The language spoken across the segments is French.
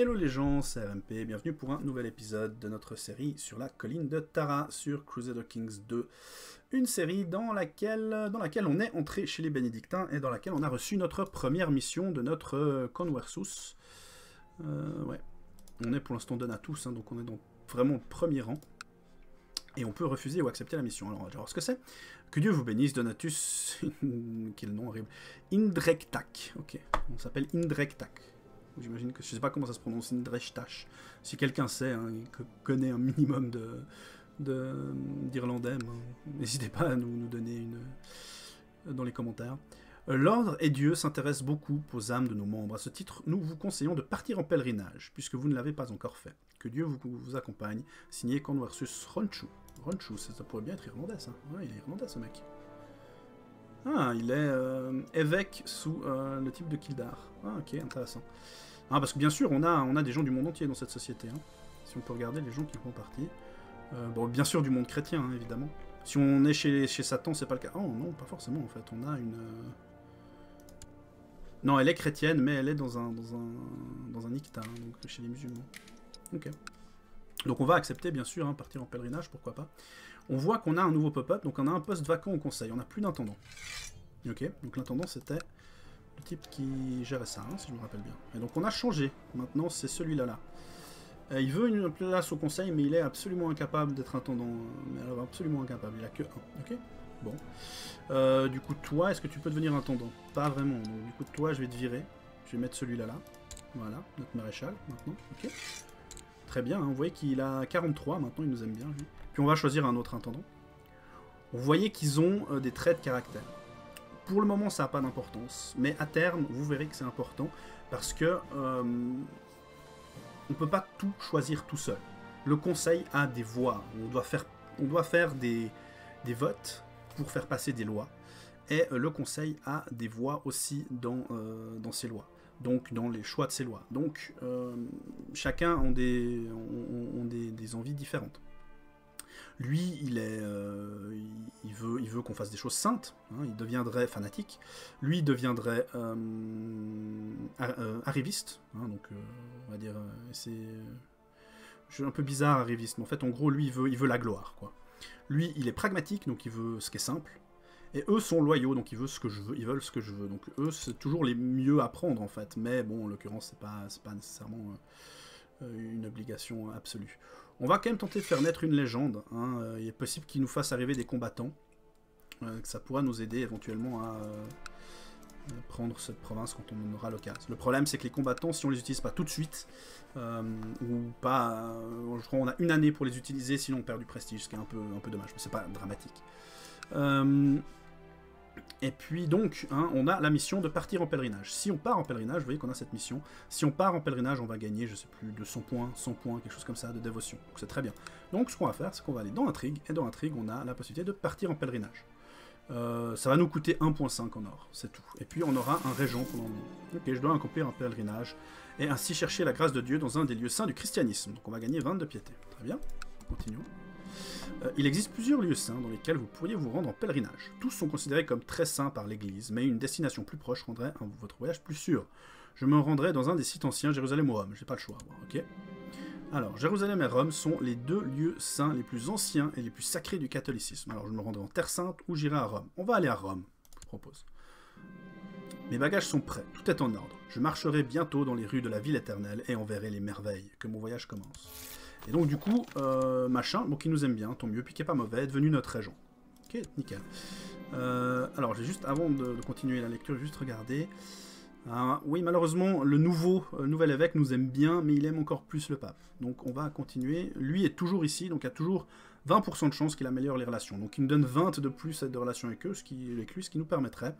Hello les gens, c'est RMP, bienvenue pour un nouvel épisode de notre série sur la colline de Tara sur Crusader Kings 2. Une série dans laquelle, dans laquelle on est entré chez les bénédictins et dans laquelle on a reçu notre première mission de notre euh, conversus. Euh, ouais, on est pour l'instant Donatus, hein, donc on est dans vraiment premier rang. Et on peut refuser ou accepter la mission. Alors on va voir ce que c'est? Que Dieu vous bénisse, Donatus. Quel nom horrible. Indrektak. Ok, on s'appelle Indrektak. J'imagine que je sais pas comment ça se prononce, Indrektak. Si quelqu'un sait, hein, connaît un minimum d'irlandais, ben, n'hésitez pas à nous, nous donner une dans les commentaires. L'ordre et Dieu s'intéressent beaucoup aux âmes de nos membres. À ce titre, nous vous conseillons de partir en pèlerinage, puisque vous ne l'avez pas encore fait. Que Dieu vous, vous accompagne. Signé Conversus Ronchu. Ronchu, ça, pourrait bien être irlandais, ça. Ouais, il est irlandais, ce mec. Ah, il est euh, évêque sous euh, le type de Kildar. Ah, ok, intéressant. Ah, parce que bien sûr, on a, on a des gens du monde entier dans cette société. Hein. Si on peut regarder les gens qui font partie. Euh, bon, bien sûr, du monde chrétien, hein, évidemment. Si on est chez, chez Satan, c'est pas le cas. Oh non, pas forcément, en fait. On a une... euh, Non, elle est chrétienne, mais elle est dans un, dans un, dans un hein, donc chez les musulmans. Ok. Donc on va accepter, bien sûr, partir en pèlerinage, pourquoi pas. On voit qu'on a un nouveau pop-up, donc on a un poste vacant au conseil. On n'a plus d'intendant. Ok, donc l'intendant, c'était type qui gérait ça, hein, si je me rappelle bien. Et donc on a changé. Maintenant, c'est celui-là, là. Euh, il veut une place au conseil, mais il est absolument incapable d'être intendant. Mais alors, absolument incapable. Il a que 1. Ok? Bon. Euh, du coup, toi, est-ce que tu peux devenir intendant? Pas vraiment. Du coup, toi, je vais te virer. Je vais mettre celui-là là. Voilà, notre maréchal, maintenant. Ok? Très bien, hein, vous voyez qu'il a 43, maintenant il nous aime bien. Puis on va choisir un autre intendant. Vous voyez qu'ils ont euh, des traits de caractère. Pour le moment, ça n'a pas d'importance, mais à terme, vous verrez que c'est important, parce que euh, on peut pas tout choisir tout seul. Le conseil a des voix, on doit faire, on doit faire des, des votes pour faire passer des lois, et euh, le conseil a des voix aussi dans, euh, dans ses lois donc dans les choix de ces lois. Donc chacun des, ont, ont des, des envies différentes. Lui, euh, il, veut, qu'on fasse des choses saintes. hein, il deviendrait fanatique. Lui, il deviendrait euh, euh, arriviste. hein, donc, on va dire, c'est, un peu bizarre arriviste, mais en fait, en gros, lui, il veut, la gloire, quoi. Lui, il est pragmatique, donc il veut ce qui est simple. Et eux sont loyaux, donc ils veulent ce que je veux. Ils veulent ce que je veux. Donc eux, c'est toujours les mieux à prendre en fait. Mais bon, en l'occurrence, c'est pas, pas nécessairement une obligation absolue. On va quand même tenter de faire naître une légende. hein. Euh, Il est possible qu'il nous fasse arriver des combattants. Euh, que ça pourra nous aider éventuellement à euh, prendre cette province quand on en aura l'occasion. Le problème, c'est que les combattants, si on les utilise pas tout de suite, ou pas, je crois qu'on a une année pour les utiliser, sinon on perd du prestige, ce qui est un peu, un peu dommage, mais c'est pas dramatique. Et puis donc, hein, on a la mission de partir en pèlerinage. Si on part en pèlerinage, vous voyez qu'on a cette mission. Si on part en pèlerinage, on va gagner, je sais plus, 200 points, 100 points, quelque chose comme ça, de dévotion. Donc c'est très bien. Donc ce qu'on va faire, c'est qu'on va aller dans Intrigue, et dans Intrigue, on a la possibilité de partir en pèlerinage. Euh, ça va nous coûter 1.5 en or, c'est tout. Et puis on aura un régent pendant le Ok, je dois accomplir un pèlerinage, et ainsi chercher la grâce de Dieu dans un des lieux saints du christianisme. Donc on va gagner 20 de piété. Très bien, continuons. Euh, il existe plusieurs lieux saints dans lesquels vous pourriez vous rendre en pèlerinage. Tous sont considérés comme très saints par l'Église, mais une destination plus proche rendrait votre voyage plus sûr. Je me rendrai dans un des sites anciens, Jérusalem ou Rome. J'ai pas le choix, ok? Alors, Jérusalem et Rome sont les deux lieux saints les plus anciens et les plus sacrés du catholicisme. Alors, je me rendrai en Terre Sainte ou j'irai à Rome. On va aller à Rome, je propose. Mes bagages sont prêts, tout est en ordre. Je marcherai bientôt dans les rues de la ville éternelle et en verrai les merveilles. Que mon voyage commence. Et donc du coup, euh, machin, donc il nous aime bien, tant mieux, puis qui est pas mauvais, est devenu notre régent. Ok, nickel. Euh, alors juste, avant de, continuer la lecture, juste regarder. Oui, malheureusement, le nouveau, euh, nouvel évêque nous aime bien, mais il aime encore plus le pape. Donc on va continuer. Lui est toujours ici, donc il a toujours 20% de chances qu'il améliore les relations. Donc il nous donne 20 de plus de relations avec eux, ce qui, avec lui, ce qui nous permettrait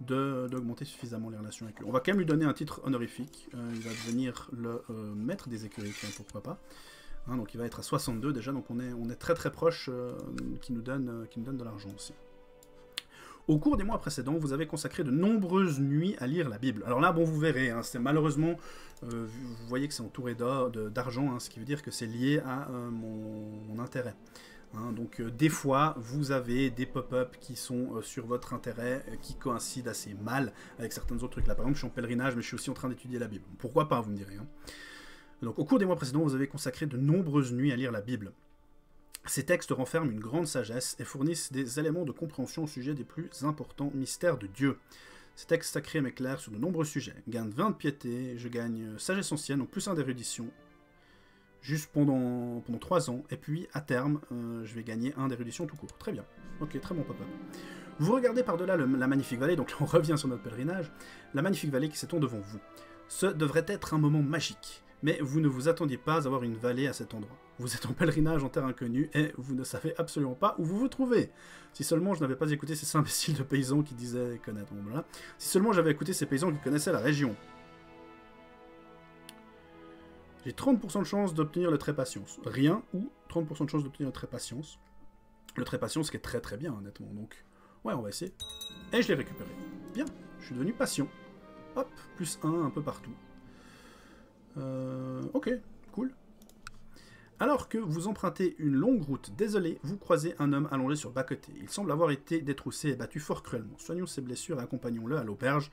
d'augmenter suffisamment les relations avec eux. On va quand même lui donner un titre honorifique. Il va devenir le maître des écuries, pourquoi pas. Hein, donc il va être à 62 déjà, donc on est, très très proche euh, qui, nous donne, euh, qui nous donne de l'argent aussi. Au cours des mois précédents, vous avez consacré de nombreuses nuits à lire la Bible. Alors là, bon, vous verrez, hein, c'est malheureusement, euh, vous voyez que c'est entouré d'argent, hein, ce qui veut dire que c'est lié à mon, mon intérêt. Donc des fois, vous avez des pop-up qui sont sur votre intérêt, qui coïncident assez mal avec certains autres trucs. Là, par exemple, je suis en pèlerinage, mais je suis aussi en train d'étudier la Bible. Pourquoi pas, vous me direz. Donc, au cours des mois précédents, vous avez consacré de nombreuses nuits à lire la Bible. Ces textes renferment une grande sagesse et fournissent des éléments de compréhension au sujet des plus importants mystères de Dieu. Ces textes sacrés m'éclairent sur de nombreux sujets. Gain de 20 de piété, je gagne sagesse ancienne, donc plus un d'érudition, juste pendant, pendant 3 ans, et puis à terme, euh, je vais gagner un d'érudition tout court. Très bien. Ok, très bon papa. Vous regardez par-delà la magnifique vallée, donc on revient sur notre pèlerinage, la magnifique vallée qui s'étend devant vous. Ce devrait être un moment magique, mais vous ne vous attendiez pas à avoir une vallée à cet endroit. Vous êtes en pèlerinage en terre inconnue et vous ne savez absolument pas où vous vous trouvez. Si seulement je n'avais pas écouté ces imbéciles de paysans qui disaient connaître. Voilà. Si seulement j'avais écouté ces paysans qui connaissaient la région. J'ai 30% de chance d'obtenir le trait patience. Rien ou 30% de chance d'obtenir le trait patience. Le trait patience qui est très très bien honnêtement. Donc ouais on va essayer. Et je l'ai récupéré. Bien, je suis devenu patient. Hop, plus 1 un peu partout. Euh, ok, cool. Alors que vous empruntez une longue route désolé, vous croisez un homme allongé sur bas-côté. Il semble avoir été détroussé et battu fort cruellement. Soignons ses blessures et accompagnons-le à l'auberge.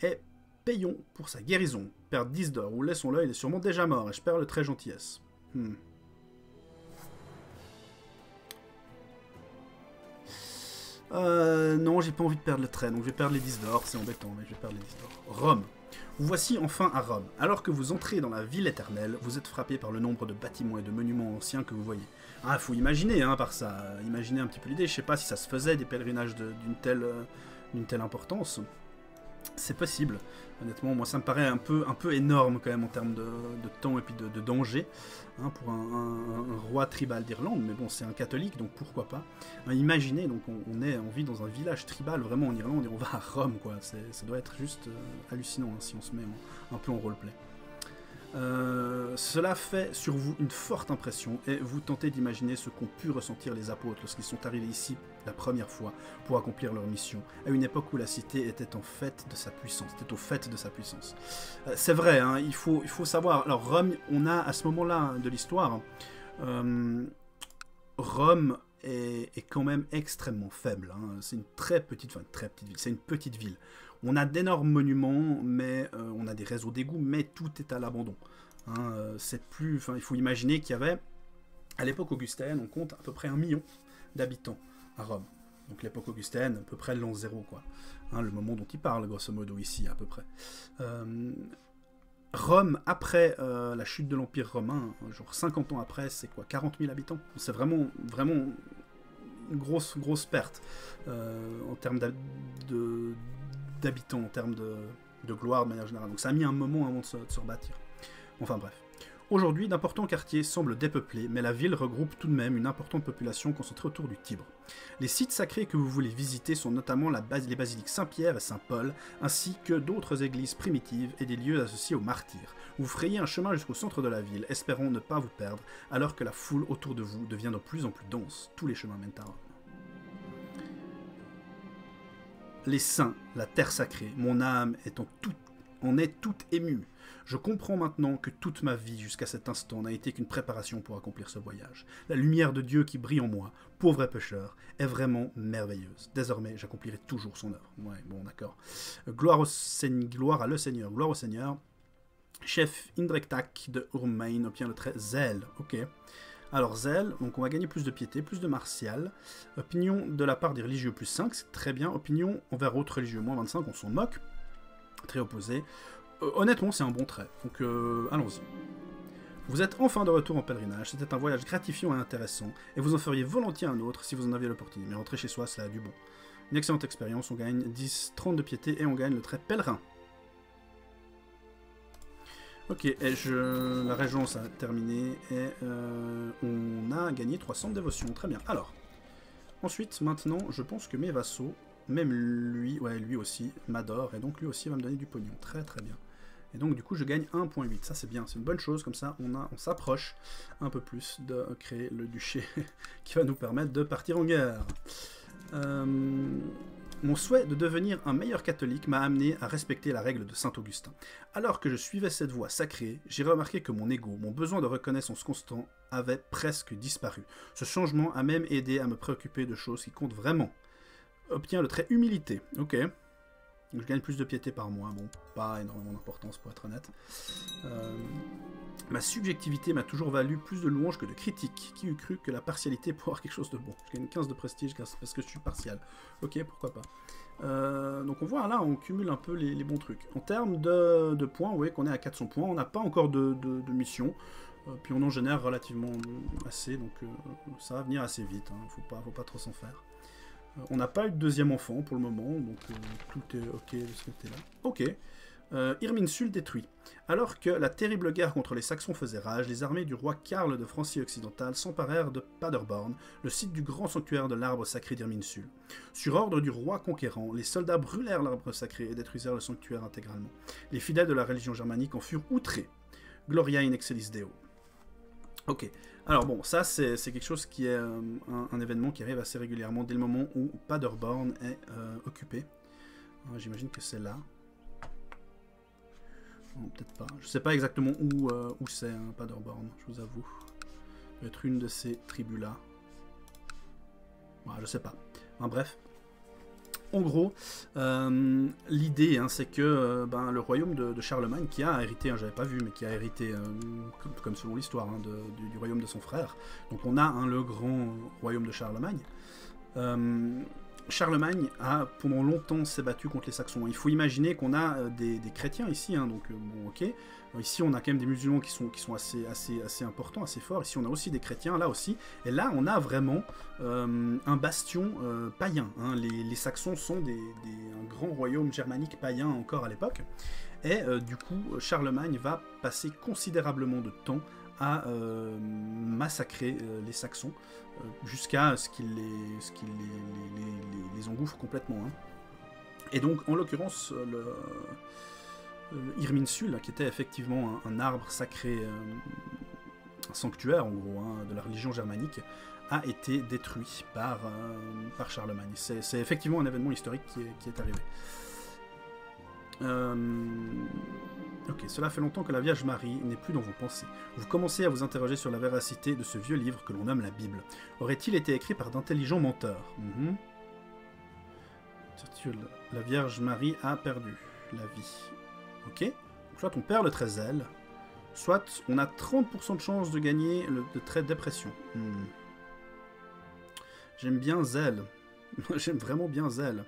Et payons pour sa guérison. Perdre 10 d'or ou laissons-le, il est sûrement déjà mort et je perds le très gentillesse. Hmm. Euh, non, j'ai pas envie de perdre le trait, donc je vais perdre les 10 d'or, c'est embêtant, mais je vais perdre les 10 d'or. Rome. Vous voici enfin à Rome. Alors que vous entrez dans la ville éternelle, vous êtes frappé par le nombre de bâtiments et de monuments anciens que vous voyez. Ah, faut imaginer, hein, par ça. Imaginez un petit peu l'idée. Je sais pas si ça se faisait des pèlerinages d'une telle, euh, d'une telle importance. C'est possible. Honnêtement, moi, ça me paraît un peu, un peu énorme quand même en termes de, temps et puis de, danger hein, pour un, roi tribal d'Irlande. Mais bon, c'est un catholique, donc pourquoi pas. Hein, imaginez, donc on, est, on vit dans un village tribal vraiment en Irlande et on va à Rome, quoi. Ça doit être juste euh, hallucinant hein, si on se met un peu en roleplay. Euh, cela fait sur vous une forte impression et vous tentez d'imaginer ce qu'ont pu ressentir les apôtres lorsqu'ils sont arrivés ici la première fois pour accomplir leur mission, à une époque où la cité était en fait de sa puissance, était au fait de sa puissance. Euh, c'est vrai, hein, il, faut, il faut savoir, alors Rome, on a à ce moment-là de l'histoire, euh, Rome est, quand même extrêmement faible, hein. c'est une très petite, très petite ville, c'est une petite ville. On a d'énormes monuments, mais euh, on a des réseaux d'égouts, mais tout est à l'abandon. Hein, euh, c'est plus, enfin, il faut imaginer qu'il y avait, à l'époque augustaine, on compte à peu près un million d'habitants à Rome. Donc l'époque augustaine, à peu près l'an zéro, quoi. Hein, le moment dont il parle, grosso modo, ici, à peu près. Euh, Rome, après la chute de l'Empire romain, genre 50 ans après, c'est quoi 40 000 habitants? C'est vraiment, vraiment une grosse, grosse perte en termes de, d'habitants en termes de, gloire de manière générale. Donc ça a mis un moment avant de se, rebâtir. Enfin bref. Aujourd'hui, d'importants quartiers semblent dépeuplés, mais la ville regroupe tout de même une importante population concentrée autour du Tibre. Les sites sacrés que vous voulez visiter sont notamment la les basiliques Saint-Pierre et Saint-Paul, ainsi que d'autres églises primitives et des lieux associés aux martyrs. Vous frayez un chemin jusqu'au centre de la ville, espérant ne pas vous perdre, alors que la foule autour de vous devient de plus en plus dense. Tous les chemins mènent à Rome. Les saints, la terre sacrée, mon âme est en, en est toute émue. Je comprends maintenant que toute ma vie jusqu'à cet instant n'a été qu'une préparation pour accomplir ce voyage. La lumière de Dieu qui brille en moi, pauvre et pécheur, est vraiment merveilleuse. Désormais, j'accomplirai toujours son œuvre. Ouais, bon, d'accord. Gloire, au Seigneur, gloire à le Seigneur, gloire au Seigneur. Chef Indrektak de Urmain obtient le trait zèle. Ok. Alors zèle, donc on va gagner plus de piété, plus de martial. Opinion de la part des religieux, plus 5, c'est très bien. Opinion envers autres religieux, moins 25, on s'en moque. Très opposé. Euh, honnêtement, c'est un bon trait, donc euh, allons-y. Vous êtes enfin de retour en pèlerinage, c'était un voyage gratifiant et intéressant, et vous en feriez volontiers un autre si vous en aviez l'opportunité. Mais rentrer chez soi, cela a du bon. Une excellente expérience, on gagne 10, 30 de piété et on gagne le trait pèlerin. Ok, et je... la régence a terminé et euh, on a gagné 300 de dévotion. Très bien. Alors, ensuite, maintenant, je pense que mes vassaux, même lui, ouais, lui aussi, m'adore et donc lui aussi va me donner du pognon. Très très bien. Et donc du coup, je gagne 1.8. Ça c'est bien, c'est une bonne chose. Comme ça, on, a, on s'approche un peu plus de créer le duché qui va nous permettre de partir en guerre. Euh, mon souhait de devenir un meilleur catholique m'a amené à respecter la règle de Saint Augustin. Alors que je suivais cette voie sacrée, j'ai remarqué que mon ego, mon besoin de reconnaissance constant, avait presque disparu. Ce changement a même aidé à me préoccuper de choses qui comptent vraiment. Obtient le trait humilité. Ok. Je gagne plus de piété par mois. Bon, pas énormément d'importance pour être honnête. Euh, Ma subjectivité m'a toujours valu plus de louanges que de critiques. Qui eût cru que la partialité pourrait avoir quelque chose de bon? Je gagne 15 de prestige parce que je suis partial. Ok, pourquoi pas. Euh, donc on voit là, on cumule un peu les, bons trucs. En termes de, points, vous voyez qu'on est à 400 points. On n'a pas encore de, mission. Euh, puis on en génère relativement assez, donc euh, ça va venir assez vite. Hein. Faut faut pas trop s'en faire. on n'a pas eu de deuxième enfant pour le moment, donc tout est ok de ce côté-là. Ok. Euh, Irminsul détruit. Alors que la terrible guerre contre les Saxons faisait rage, les armées du roi Karl de Francie occidentale s'emparèrent de Paderborn, le site du grand sanctuaire de l'arbre sacré d'Irminsul. Sur ordre du roi conquérant, les soldats brûlèrent l'arbre sacré et détruisirent le sanctuaire intégralement. Les fidèles de la religion germanique en furent outrés. Gloria in excellis Deo. Ok, alors bon, ça c'est quelque chose qui est euh, un, événement qui arrive assez régulièrement dès le moment où Paderborn est euh, occupé. J'imagine que c'est là peut-être pas. Je sais pas exactement où, euh, c'est, hein, Paderborn, je vous avoue. Peut-être une de ces tribus-là. je sais pas. bref. En gros, euh, l'idée, hein, c'est que euh, ben, le royaume de, Charlemagne, qui a hérité, hein, j'avais pas vu, mais qui a hérité, comme, selon l'histoire, du, du, royaume de son frère. Donc on a le grand royaume de Charlemagne. Charlemagne a pendant longtemps s'est battu contre les Saxons. Il faut imaginer qu'on a euh, des, chrétiens ici, hein, donc euh, bon, ok. Ici, on a quand même des musulmans qui sont, qui sont assez, assez, assez importants, assez forts. Ici, on a aussi des chrétiens, là aussi. Et là, on a vraiment euh, un bastion païen. Hein. Les, Saxons sont des, un grand royaume germanique païen encore à l'époque. Et du coup, Charlemagne va passer considérablement de temps à massacrer les Saxons. Euh, jusqu'à ce qu'il les, engouffre complètement. Hein. Et donc, en l'occurrence, le, qui était effectivement un, arbre sacré, un sanctuaire en gros, hein, de la religion germanique, a été détruit par, euh, Charlemagne. C'est effectivement un événement historique qui est arrivé. Euh, ok, cela fait longtemps que la Vierge Marie n'est plus dans vos pensées. Vous commencez à vous interroger sur la véracité de ce vieux livre que l'on nomme la Bible. Aurait-il été écrit par d'intelligents menteurs mhm. La Vierge Marie a perdu la vie. Ok Soit on perd le trait zèle, soit on a 30% de chance de gagner le, trait dépression. Hmm. J'aime bien zèle. J'aime vraiment bien zèle.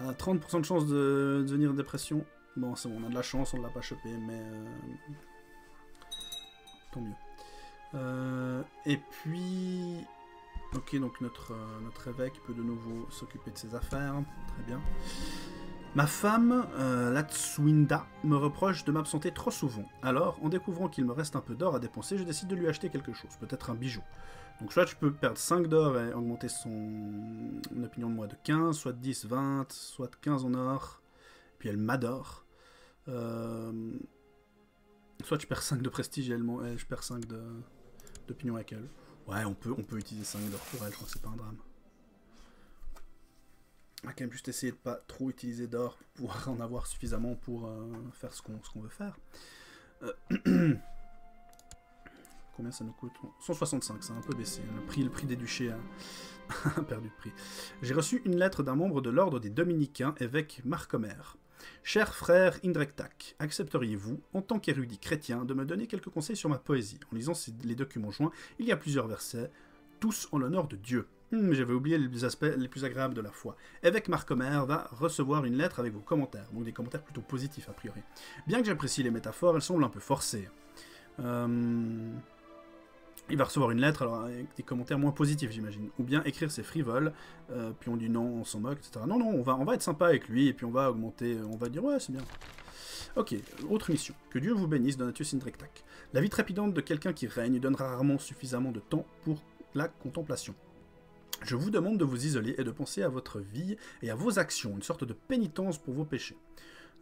30% de chance de, devenir dépression. Bon, c'est bon, on a de la chance, on ne l'a pas chopé, mais... Euh, tant mieux. Euh, et puis... Ok, donc euh, notre évêque peut de nouveau s'occuper de ses affaires. Très bien. Ma femme, euh, Latswinda, me reproche de m'absenter trop souvent. Alors, en découvrant qu'il me reste un peu d'or à dépenser, je décide de lui acheter quelque chose, peut-être un bijou. Donc soit tu peux perdre 5 d'or et augmenter son opinion de moi de 15, soit 10, 20, soit 15 en or, puis elle m'adore. Euh, soit tu perds 5 de prestige et elle, je perds 5 d'opinion avec elle. Ouais, on peut, on peut utiliser 5 d'or pour elle, je crois que c'est pas un drame. On va quand même juste essayer de pas trop utiliser d'or pour pouvoir en avoir suffisamment pour euh, faire ce qu'on veut faire. Euh, Combien ça nous coûte? 165, ça a un peu baissé. Le prix, le prix des duchés a, perdu de prix. J'ai reçu une lettre d'un membre de l'ordre des Dominicains, évêque Marcomer. Cher frère Indrektak, accepteriez-vous, en tant qu'érudit chrétien, de me donner quelques conseils sur ma poésie? En lisant les documents joints, il y a plusieurs versets, tous en l'honneur de Dieu. Hmm, j'avais oublié les aspects les plus agréables de la foi. Évêque Marcomer va recevoir une lettre avec vos commentaires, donc des commentaires plutôt positifs a priori. Bien que j'apprécie les métaphores, elles semblent un peu forcées. Euh il va recevoir une lettre alors avec des commentaires moins positifs, j'imagine. Ou bien écrire c'est frivole, euh, puis on dit non, on s'en moque, etc. Non, non, on va, on va être sympa avec lui, et puis on va augmenter, on va dire ouais, c'est bien. Ok, autre mission. Que Dieu vous bénisse, Donatus Indrectac. La vie trépidante de quelqu'un qui règne donne rarement suffisamment de temps pour la contemplation. Je vous demande de vous isoler et de penser à votre vie et à vos actions, une sorte de pénitence pour vos péchés.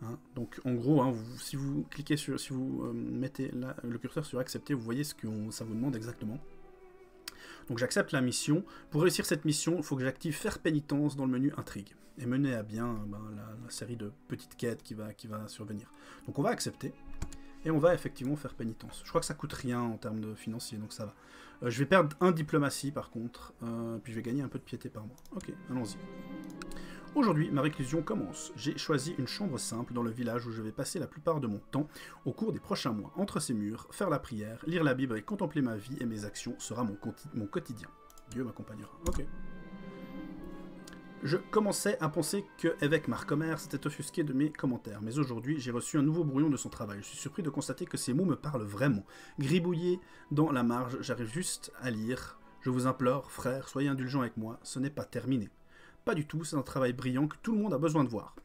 Hein, donc en gros, hein, si vous cliquez sur, si vous euh, mettez le curseur sur accepter, vous voyez ce que ça vous demande exactement. Donc j'accepte la mission. Pour réussir cette mission, il faut que j'active faire pénitence dans le menu intrigue et mener à bien ben, la, série de petites quêtes qui va, qui va survenir. Donc on va accepter et on va effectivement faire pénitence. Je crois que ça coûte rien en termes de financier, donc ça va. Euh, je vais perdre un diplomatie par contre, euh, puis je vais gagner un peu de piété par mois. Ok, allons-y. Aujourd'hui, ma réclusion commence. J'ai choisi une chambre simple dans le village où je vais passer la plupart de mon temps au cours des prochains mois. Entre ces murs, faire la prière, lire la Bible et contempler ma vie et mes actions sera mon, mon quotidien. Dieu m'accompagnera. Ok. Je commençais à penser que évêque Marcomer s'était offusqué de mes commentaires, mais aujourd'hui j'ai reçu un nouveau brouillon de son travail. Je suis surpris de constater que ces mots me parlent vraiment. Gribouillé dans la marge, j'arrive juste à lire. Je vous implore, frère, soyez indulgents avec moi, ce n'est pas terminé. Pas du tout, c'est un travail brillant que tout le monde a besoin de voir.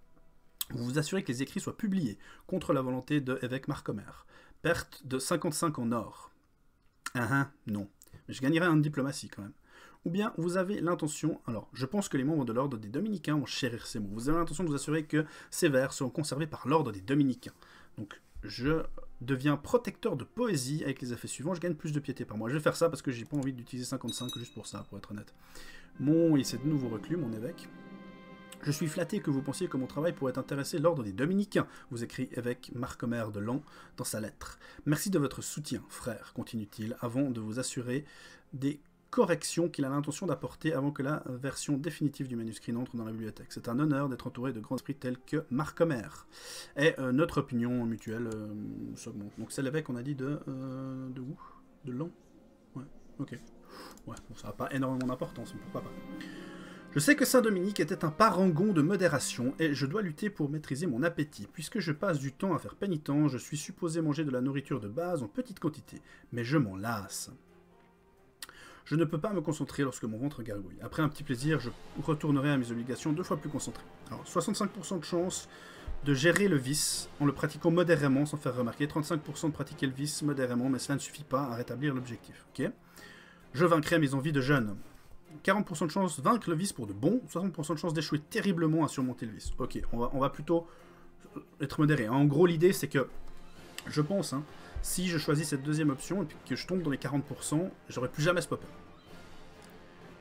Vous vous assurez que les écrits soient publiés, contre la volonté de évêque Marcomer. Perte de 55 en or. Ah ah, non. Mais je gagnerai un diplomatie quand même ou bien vous avez l'intention, alors je pense que les membres de l'ordre des dominicains vont chérir ces mots, vous avez l'intention de vous assurer que ces vers seront conservés par l'ordre des dominicains. Donc je deviens protecteur de poésie avec les effets suivants, je gagne plus de piété par mois. Je vais faire ça parce que j'ai pas envie d'utiliser 55 juste pour ça, pour être honnête. Mon, il s'est de nouveau reclus, mon évêque. Je suis flatté que vous pensiez que mon travail pourrait intéresser l'ordre des dominicains, vous écrit évêque Marcomer de Lan dans sa lettre. Merci de votre soutien, frère, continue-t-il, avant de vous assurer des correction qu'il a l'intention d'apporter avant que la version définitive du manuscrit n'entre dans la bibliothèque. C'est un honneur d'être entouré de grands esprits tels que Marc Homer. Et euh, notre opinion mutuelle euh, Donc c'est l'évêque, on a dit, de... Euh, de où? De Lan? Ouais, ok. Ouais, bon, ça n'a pas énormément d'importance, pourquoi pas. Je sais que Saint-Dominique était un parangon de modération, et je dois lutter pour maîtriser mon appétit. Puisque je passe du temps à faire pénitent, je suis supposé manger de la nourriture de base en petite quantité, mais je m'en lasse. Je ne peux pas me concentrer lorsque mon ventre gargouille. Après un petit plaisir, je retournerai à mes obligations deux fois plus concentré. Alors, 65% de chance de gérer le vice en le pratiquant modérément sans faire remarquer. 35% de pratiquer le vice modérément, mais cela ne suffit pas à rétablir l'objectif. Ok? Je vaincrai mes envies de jeune. 40% de chance de vaincre le vice pour de bon, 60% de chance d'échouer terriblement à surmonter le vice. Ok, on va, on va plutôt être modéré. En gros, l'idée, c'est que, je pense, hein, si je choisis cette deuxième option et que je tombe dans les 40%, j'aurai plus jamais ce pop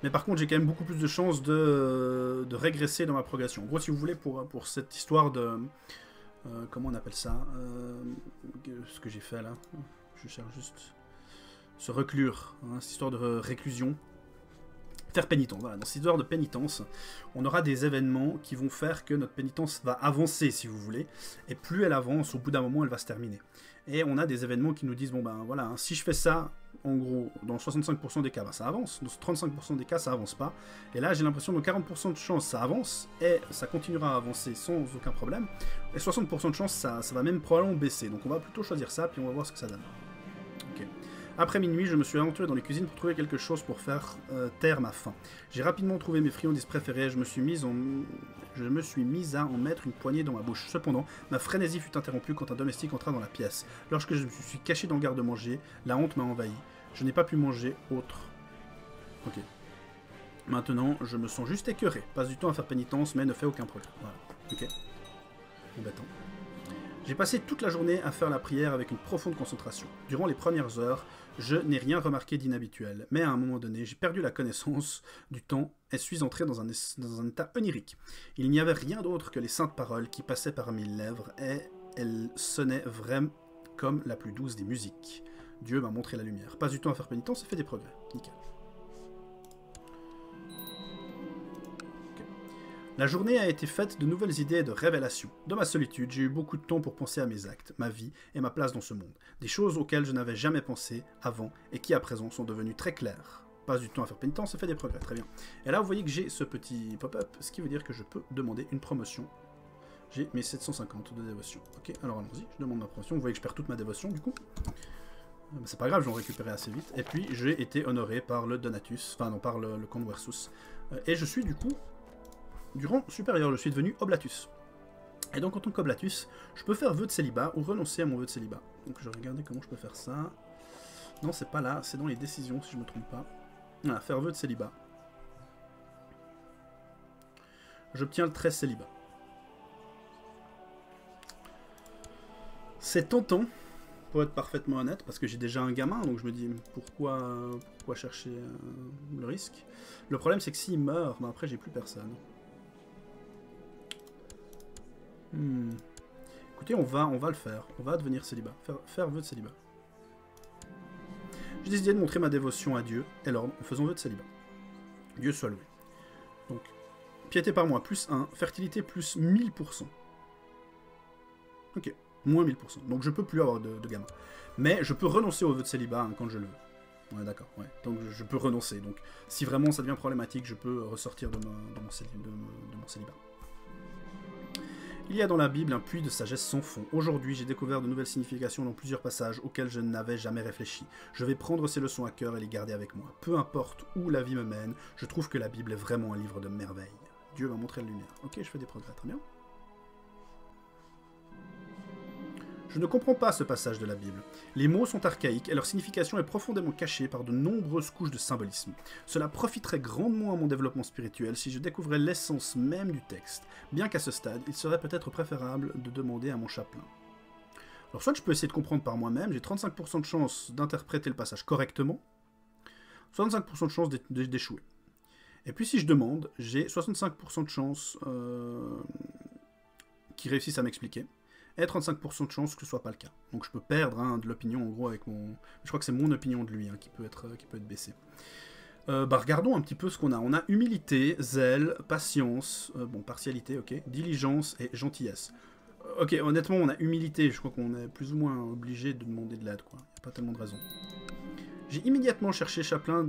Mais par contre, j'ai quand même beaucoup plus de chances de, régresser dans ma progression. En gros, si vous voulez, pour, pour cette histoire de... Euh, comment on appelle ça euh, Ce que j'ai fait là. Je cherche juste... Se reclure. Hein, cette histoire de réclusion. Faire pénitence. Voilà, dans cette histoire de pénitence, on aura des événements qui vont faire que notre pénitence va avancer, si vous voulez. Et plus elle avance, au bout d'un moment, elle va se terminer. Et on a des événements qui nous disent, bon ben voilà, hein, si je fais ça, en gros, dans 65% des cas, ben, ça avance. Dans 35% des cas, ça avance pas. Et là, j'ai l'impression que 40% de chance, ça avance. Et ça continuera à avancer sans aucun problème. Et 60% de chance, ça, ça va même probablement baisser. Donc on va plutôt choisir ça, puis on va voir ce que ça donne. Après minuit, je me suis aventuré dans les cuisines pour trouver quelque chose pour faire euh, taire ma faim. J'ai rapidement trouvé mes friandises préférées, en... Je me suis mise à en mettre une poignée dans ma bouche. Cependant, ma frénésie fut interrompue quand un domestique entra dans la pièce. Lorsque je me suis caché dans le garde-manger, la honte m'a envahi. Je n'ai pas pu manger autre. Ok. Maintenant, je me sens juste écœuré. Passe du temps à faire pénitence, mais ne fait aucun problème. Voilà. Ok. Embêtant. J'ai passé toute la journée à faire la prière avec une profonde concentration. Durant les premières heures, je n'ai rien remarqué d'inhabituel, mais à un moment donné, j'ai perdu la connaissance du temps et suis entré dans un, état onirique. Il n'y avait rien d'autre que les saintes paroles qui passaient par mes lèvres et elles sonnaient vraiment comme la plus douce des musiques. Dieu m'a montré la lumière. Pas du temps à faire pénitence et fait des progrès. Nickel. La journée a été faite de nouvelles idées et de révélations. Dans ma solitude, j'ai eu beaucoup de temps pour penser à mes actes, ma vie et ma place dans ce monde. Des choses auxquelles je n'avais jamais pensé avant et qui à présent sont devenues très claires. Passe du temps à faire pénitence et fait des progrès, très bien. Et là, vous voyez que j'ai ce petit pop-up, ce qui veut dire que je peux demander une promotion. J'ai mes 750 de dévotion. Ok, alors allons-y, je demande ma promotion. Vous voyez que je perds toute ma dévotion du coup. Euh, c'est pas grave, je vais en récupérer assez vite. Et puis, j'ai été honoré par le Donatus, enfin non, par le, le Conversus. Euh, et je suis du coup du rang supérieur, je suis devenu Oblatus. Et donc en tant qu'Oblatus, je peux faire vœu de célibat ou renoncer à mon vœu de célibat. Donc je vais regarder comment je peux faire ça. Non, c'est pas là, c'est dans les décisions si je me trompe pas. Voilà, faire vœu de célibat. J'obtiens le 13 célibat. C'est tentant, pour être parfaitement honnête, parce que j'ai déjà un gamin, donc je me dis pourquoi, pourquoi chercher euh, le risque? Le problème c'est que s'il meurt, ben après j'ai plus personne. Hmm. Écoutez, on va, on va le faire. On va devenir célibat. Faire, vœu de célibat. J'ai décidé de montrer ma dévotion à Dieu et l'ordre en faisant vœu de célibat. Dieu soit loué. Donc, Piété par mois, plus 1. Fertilité, plus 1000%. Ok, moins 1000%. Donc je peux plus avoir de, de. Mais je peux renoncer au vœu de célibat hein, quand je le veux. Ouais, d'accord. Ouais. Donc je peux renoncer. Donc si vraiment ça devient problématique, je peux ressortir de mon célibat. Il y a dans la Bible un puits de sagesse sans fond. Aujourd'hui, j'ai découvert de nouvelles significations dans plusieurs passages auxquels je n'avais jamais réfléchi. Je vais prendre ces leçons à cœur et les garder avec moi. Peu importe où la vie me mène, je trouve que la Bible est vraiment un livre de merveille. Dieu va montrer la lumière. Ok, je fais des progrès, très bien. Je ne comprends pas ce passage de la Bible. Les mots sont archaïques et leur signification est profondément cachée par de nombreuses couches de symbolisme. Cela profiterait grandement à mon développement spirituel si je découvrais l'essence même du texte, bien qu'à ce stade, il serait peut-être préférable de demander à mon chapelain. Alors soit je peux essayer de comprendre par moi-même, j'ai 35% de chance d'interpréter le passage correctement, 65% de chance d'échouer. Et puis si je demande, j'ai 65% de chance euh, qu'ils réussissent à m'expliquer et 35% de chance que ce soit pas le cas. Donc je peux perdre hein, de l'opinion en gros avec mon... Je crois que c'est mon opinion de lui hein, qui, peut être, qui peut être baissée. Euh, bah, regardons un petit peu ce qu'on a. On a humilité, zèle, patience, euh, bon, partialité, ok, diligence et gentillesse. Euh, ok, honnêtement, on a humilité, je crois qu'on est plus ou moins obligé de demander de l'aide, quoi. Y a pas tellement de raison. J'ai immédiatement cherché Chaplin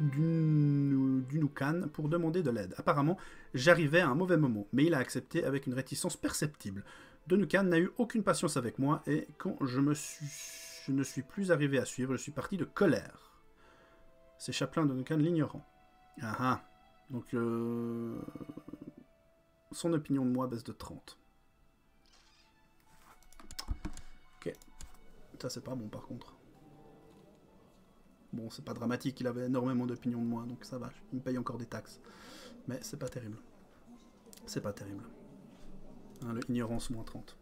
Dunukan pour demander de l'aide. Apparemment, j'arrivais à un mauvais moment, mais il a accepté avec une réticence perceptible. Donukan n'a eu aucune patience avec moi et quand je, ne suis plus arrivé à suivre, je suis parti de colère. C'est Chaplin Donukan l'ignorant. Ah ah. Donc, euh, son opinion de moi baisse de 30. Ok. Ça, c'est pas bon par contre. Bon, c'est pas dramatique, il avait énormément d'opinion de moi, donc ça va. Il me paye encore des taxes. Mais c'est pas terrible. C'est pas terrible. Hein, le ignorance moins 30.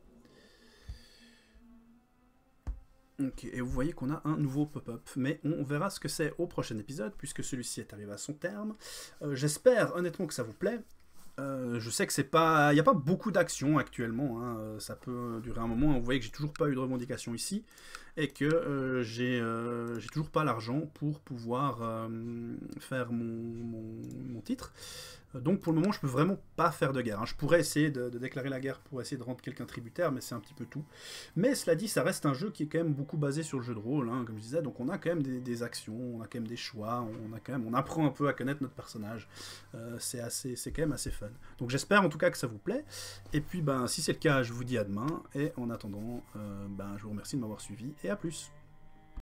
Ok, et vous voyez qu'on a un nouveau pop-up, mais on verra ce que c'est au prochain épisode, puisque celui-ci est arrivé à son terme. Euh, j'espère honnêtement que ça vous plaît. Euh, je sais que c'est pas, il n'y a pas beaucoup d'action actuellement. Hein. Euh, ça peut durer un moment. Vous voyez que j'ai toujours pas eu de revendication ici et que j'ai toujours pas l'argent pour pouvoir faire mon, titre. Donc pour le moment, je peux vraiment pas faire de guerre. Hein. Je pourrais essayer de, déclarer la guerre pour essayer de rendre quelqu'un tributaire, mais c'est un petit peu tout. Mais cela dit, ça reste un jeu qui est quand même beaucoup basé sur le jeu de rôle, hein, comme je disais. Donc on a quand même des, actions, on a quand même des choix, on a on apprend un peu à connaître notre personnage. Euh, c'est assez, c'est quand même assez fun. Donc j'espère en tout cas que ça vous plaît. Et puis ben si c'est le cas, je vous dis à demain. Et en attendant, euh, ben je vous remercie de m'avoir suivi et à plus.